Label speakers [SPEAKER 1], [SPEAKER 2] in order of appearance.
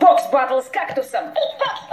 [SPEAKER 1] Бокс-батл с кактусом.
[SPEAKER 2] Битбокс